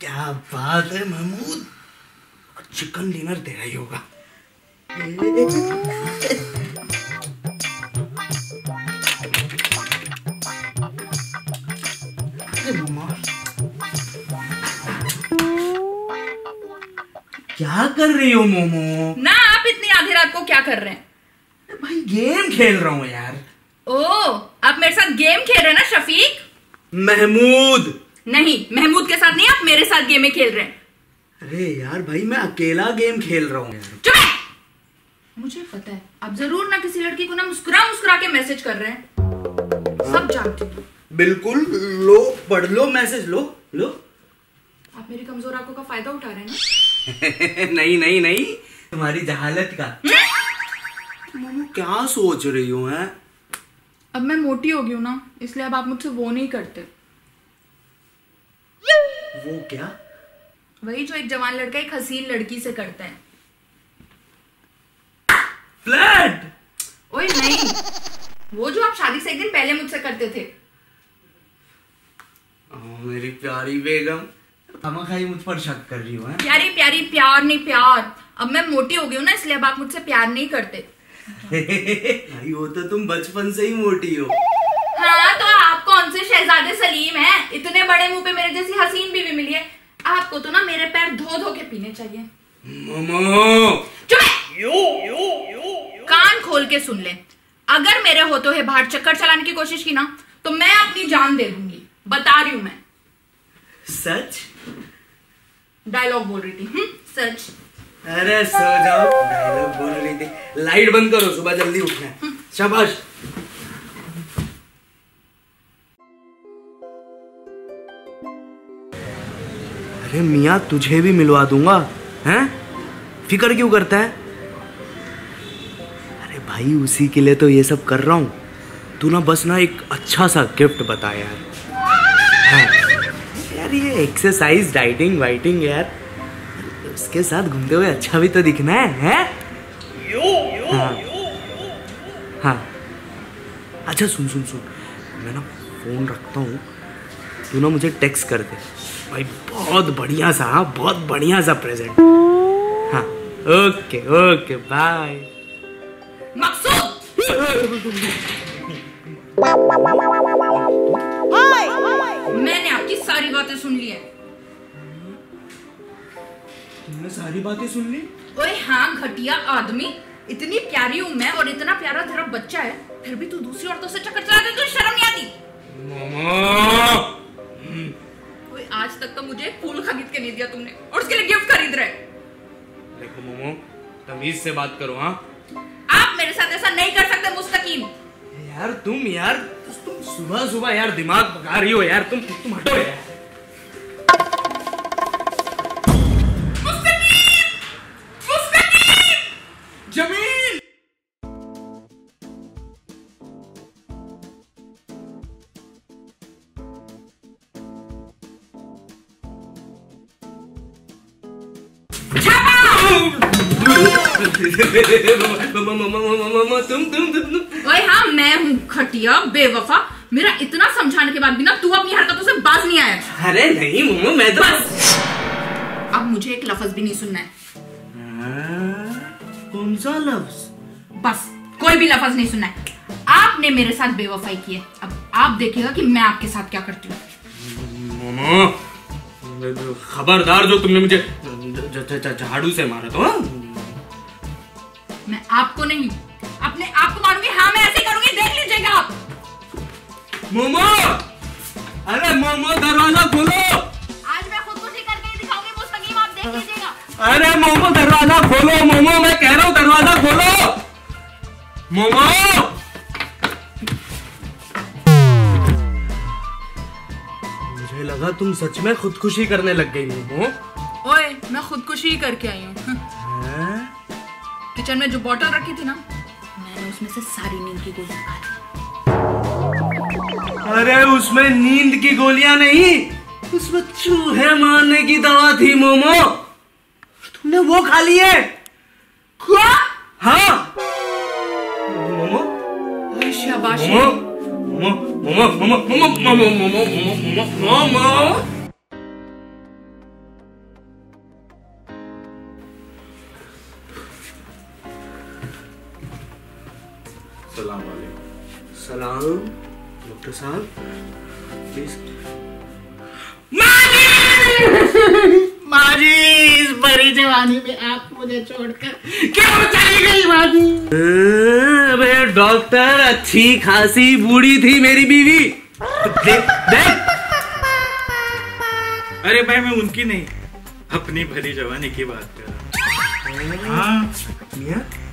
क्या बात है महमूद? चिकन डिनर दे रही होगा। क्या कर रही हो मोमो? ना आप इतनी आधी रात को क्या कर रहे हैं? भाई गेम खेल रहा हूँ यार। ओ आप मेरे साथ गेम खेल रहे हैं ना शफीक? महमूद! नहीं महमूद के साथ नहीं आप मेरे साथ गेमें खेल रहे हैं। अरे यार भाई मैं अकेला गेम खेल रहा हूँ यार। चुप है! मुझे पता है आप ज़रूर ना किसी लड़की को ना मुस्कुरा मुस्कुरा के मैसेज कर रहे हैं। सब जानते हो। बिल्कुल लो पढ़ लो मैसेज लो लो। आप मेरी कमज़ोर आँखों का फ़ायदा उठा रहे हैं ना? नहीं नहीं नहीं। तुम्हारी जहालत का। मोमो क्या सोच रही हो हैं? अब मैं मोटी हो गई हूँ ना इसलिए अब आप मुझसे वो नहीं करते। वो क्या? वही जो एक जवान लड़का एक हसीन लड़की से करता है। फ्लड ओए नहीं वो जो आप शादी से एक दिन पहले मुझसे करते थे। ओ, मेरी प्यारी बेगम। हम खाई मुझ पर शक कर रही हो हैं? प्यारी प्यारी प्यार नहीं प्यार। अब मैं मोटी हो गई हूँ ना इसलिए अब आप मुझसे प्यार नहीं करते। भाई वो तो तुम बचपन से ही मोटी हो। हाँ तो कौन से शहजादे सलीम हैं? इतने बड़े मुँह पे मेरे जैसी हसीन बीवी मिली है। आपको तो ना मेरे पैर धो धो के पीने चाहिए। कान खोल के सुन ले। अगर मेरे होते है बाहर चक्कर चलाने की कोशिश की ना तो मैं अपनी जान दे दूँगी। बता रही हूँ मैं। सच? डायलॉग बोल रही थी। हम्म, सच। अरे सो जाओ डायलॉग बोल रही थी। लाइट बंद करो सुबह जल्दी उठना है। शाबाश। अरे मियाँ, तुझे भी मिलवा दूँगा, हैं? फ़िक्र क्यों करता है? अरे भाई, उसी के लिए तो ये सब कर रहा हूँ। तू ना बस ना एक अच्छा सा गिफ्ट बता यार। हाँ। यार, ये एक्सरसाइज डाइटिंग वाइटिंग यार। उसके साथ घूमते हुए अच्छा भी तो दिखना है, हैं? हाँ। हाँ। अच्छा सुन सुन सुन। मैं ना फ़ोन रखता हूँ। तू ना मुझे टेक्स्ट कर दे। भाई बहुत बढ़िया सा हाँ बहुत बढ़िया सा प्रेजेंट हाँ ओके ओके बाय मैंने आपकी सारी बातें सुन ली है। तुमने सारी बातें सुन ली? ओए हाँ घटिया आदमी। इतनी प्यारी हूँ मैं और इतना प्यारा तेरा बच्चा है फिर भी तू दूसरी औरतों से चक्कर चलाते तुझे शर्म नहीं आती? ओए आज तक तो मुझे फूल खरीद के नहीं दिया तुमने और उसके लिए गिफ्ट खरीद रहे देखो मोमो तमीज से बात करो हाँ? आप मेरे साथ ऐसा नहीं कर सकते मुस्तकीम। यार तुम यार तुम सुबह सुबह यार दिमाग पका रही हो यार तुम तुम हटो यार। तुम तुम तुम तुम ओए हाँ मैं हूँ खटिया बेवफा। मेरा इतना समझाने के बाद भी ना तू अपनी हरकतों से बाज नहीं आया। अरे नहीं मोमो मैं तो बस। अब मुझे एक लफ्ज भी नहीं सुनना है। हाँ, कौन सा लफ्ज? बस कोई भी लफ्ज नहीं सुनना है। आपने मेरे साथ बेवफाई की है। अब आप देखिएगा कि मैं आपके साथ क्या करती हूँ। खबरदार जो तुमने मुझे झाड़ू से मारा तो? मैं आपको नहीं अपने आप को मारूँगी हाँ मैं ऐसे करूँगी देख लीजिएगा आप। मोमो! अरे मोमो दरवाज़ा खोलो! आज मैं खुदकुशी करके दिखाऊँगी मुस्तकीम आप देख लीजिएगा। अरे मोमो दरवाज़ा खोलो मोमो मैं कह रहा हूँ दरवाज़ा खोलो! मोमो! मुझे लगा तुम सच में खुदकुशी करने लग गई मोमो ओए मैं खुदकुशी ही करके आई हूँ। किचन में जो बॉटल रखी थी ना मैंने उसमें से सारी नींद की गोलियाँ खा ली। अरे उसमें नींद की गोलियाँ नहीं उसमें चूहे मारने की दवा थी मोमो। तुमने वो खा ली है? क्या? हाँ। मोमो? शाबाशी। maman, maman, maman, maman, maman, maman, maman, maman. Salam. Salam, docteur जवानी में आप मुझे छोड़कर क्यों चली गई माजी? अबे डॉक्टर अच्छी खासी बूढ़ी थी मेरी बीवी। देख देख अरे भाई मैं उनकी नहीं अपनी भरी जवानी की बात कर रहा हाँ।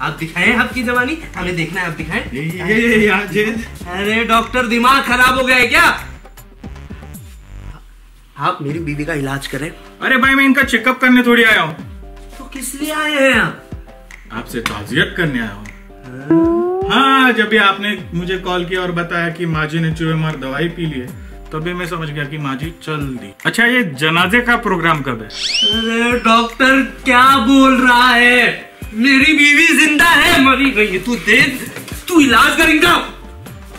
आप दिखाएँ आपकी जवानी? हमें देखना है आप दिखाएँ। ये ये ये अरे डॉक्टर दिमाग खराब हो गया है क्या? आप मेरी बीवी का इलाज करें। अरे भाई मैं इनका चेकअप करने थोड़ी आया हूँ। तो किस लिए आए हैं आप? आपसे ताजियत करने आया हूँ। हाँ जब भी आपने मुझे कॉल किया और बताया कि माजी ने चूहे मार दवाई पी ली है तभी मैं समझ गया कि माजी चल दी। अच्छा ये जनाजे का प्रोग्राम कब है? अरे डॉक्टर क्या बोल रहा है? मेरी बीवी ज़िंदा है मरी गई है। तू देख तू इलाज कर इनका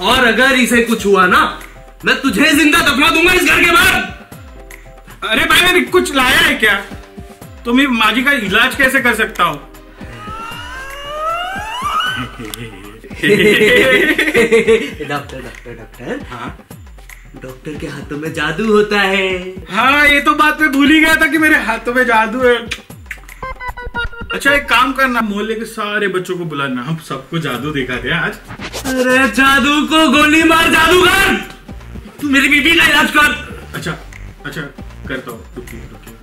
और अगर इसे कुछ हुआ ना मैं तुझे ज़िंदा दफना दूँगा इस घर के बाहर। अरे भाई मैंने कुछ लाया है क्या? तो मैं माजी का इलाज कैसे कर सकता हूँ? Doctor doctor doctor. हाँ? डॉक्टर के हाथों में जादू होता है। हाँ ये तो बात मैं भूल ही गया था कि मेरे हाथों में जादू है। अच्छा एक काम करना मोहल्ले के सारे बच्चों को बुलाना। हम सबको जादू दिखाते हैं आज। अरे जादू को गोली मार जादूगर! तू मेरी बीबी का इलाज कर। अच्छा अच्छा करता हूँ। रुकिए रुकिए।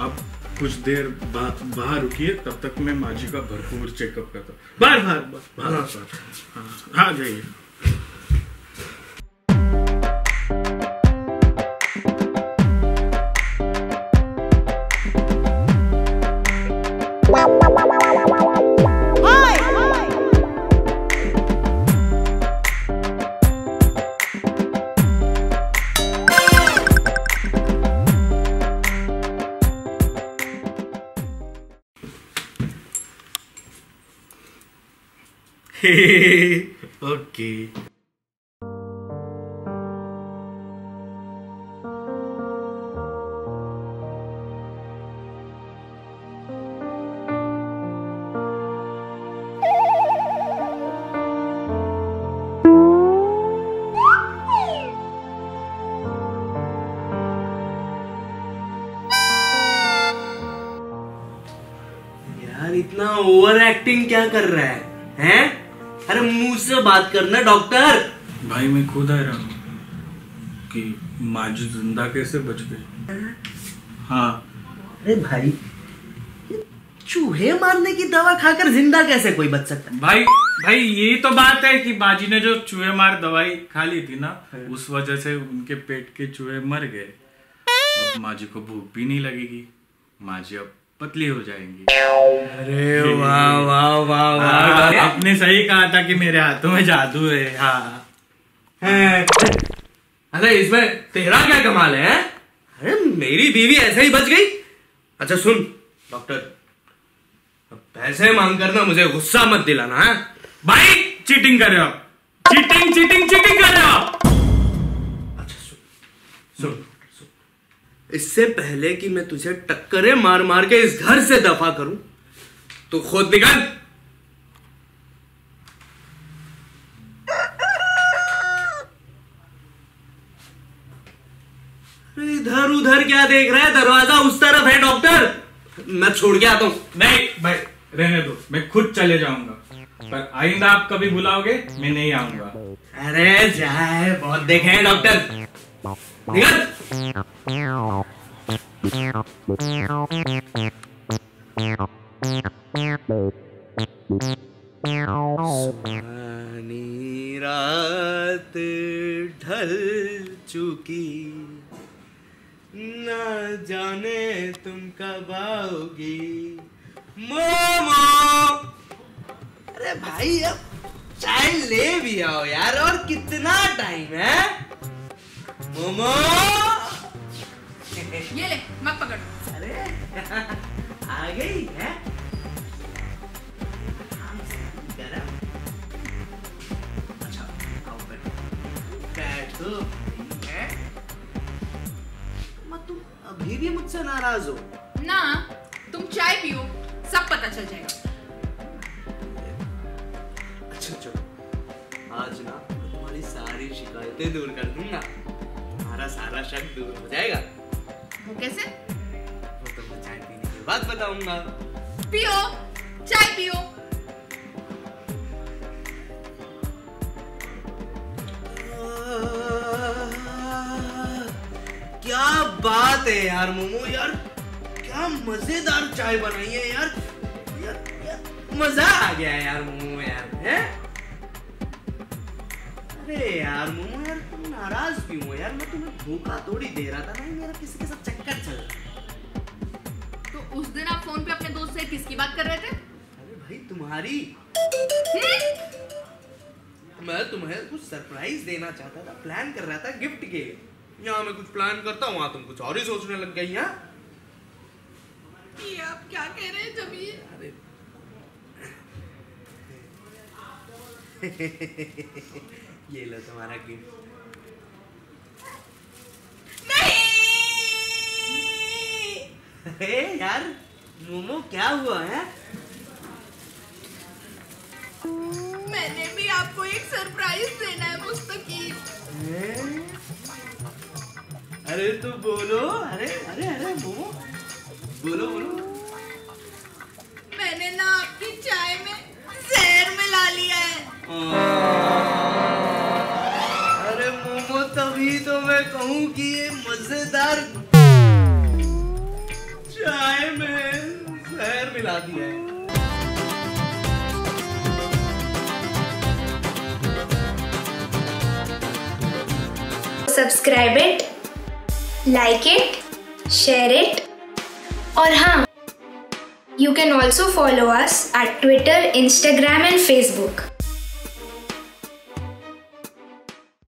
आप कुछ देर बा, बाहर रुकिए तब तक मैं माजी का भरपूर चेकअप करता हूँ। बाहर बाहर बाहर बाहर बाहर हाँ हाँ जाइए। ओके यार इतना ओवर एक्टिंग क्या कर रहा है? हैं? अरे मुँह से बात करना डॉक्टर। भाई मैं खुद हैरान हूँ कि माजी ज़िंदा कैसे बच गई? हाँ। अरे भाई चूहे मारने की दवा खाकर ज़िंदा कैसे कोई बच सकता भाई भाई यही तो बात है कि बाजी ने जो चूहे मार दवाई खा ली थी ना उस वजह से उनके पेट के चूहे मर गए। अब माजी को भूख भी नहीं लगेगी। माजी अब पतली हो जाएँगी। अरे वाह वाह वाह हाँ, आपने सही कहा था कि मेरे हाथों में जादू है हाँ। अरे इसमें तेरा क्या कमाल है अरे मेरी बीवी ऐसे ही बच गई। अच्छा सुन डॉक्टर। पैसे मांग कर ना मुझे गुस्सा मत दिलाना है? भाई चीटिंग कर रहे हो। चीटिंग चीटिंग चीटिंग कर रहे हो। अच्छा सुन सुन। इससे पहले कि मैं तुझे टक्करे मार मार के इस घर से दफ़ा करूँ तो खुद निकल। इधर उधर क्या देख रहा है? दरवाज़ा उस तरफ़ है डॉक्टर। मैं छोड़ के आता हूँ। नहीं भाई रहने दो। मैं खुद चले जाऊँगा। पर आइंदा आप कभी बुलाओगे मैं नहीं आऊँगा। अरे जाए बहुत देखे हैं डॉक्टर। सुहानी रात ढल चुकी। न जाने तुम कब आओगी। मोमो। अरे भाई, अब चाय ले भी आओ यार, और कितना टाइम है? मोमो ये ले मत पकड़। अरे आ गई है। अच्छा आओ बैठो। बैठो। मत तुम अभी भी मुझसे नाराज़ हो? ना तुम चाय पियो सब पता चल जाएगा। अच्छा चलो। आज ना तुम्हारी सारी शिकायतें दूर कर दूँगा। तुम्हारा सारा शक दूर हो जाएगा। वो कैसे? वो तो मैं चाय पीने के बाद बताऊँगा। पियो चाय पियो। क्या बात है यार मोमो यार। क्या मज़ेदार चाय बनाई है यार। यार, यार मज़ा आ गया यार मोमो यार है? अरे यार मोमो यार तुम नाराज़ क्यों हो यार? मैं तुम्हें धोखा थोड़ी दे रहा था ना मेरा किसी के साथ चक्कर चल रहा तो उस दिन आप फ़ोन पे अपने दोस्त से किसकी बात कर रहे थे? अरे भाई तुम्हारी? मैं तुम्हें कुछ सरप्राइज़ देना चाहता था प्लान कर रहा था गिफ्ट के यहाँ मैं कुछ प्लान करता हूँ वहाँ तुम कुछ और ही सोचने लग गई यहाँ आप क्या कह रहे हैं ये अरे ये लो तुम्हारा गिफ्ट नहीं! अरे यार मोमो क्या हुआ है? मैंने भी आपको एक सरप्राइज़ देना है मुस्तकीम अरे तू बोलो अरे अरे अरे मोमो। बोलो बोलो। मैंने ना आपकी चाय में जहर मिला लिया है। अरे subscribe it like it share it और हाँ you can also follow us at Twitter Instagram and Facebook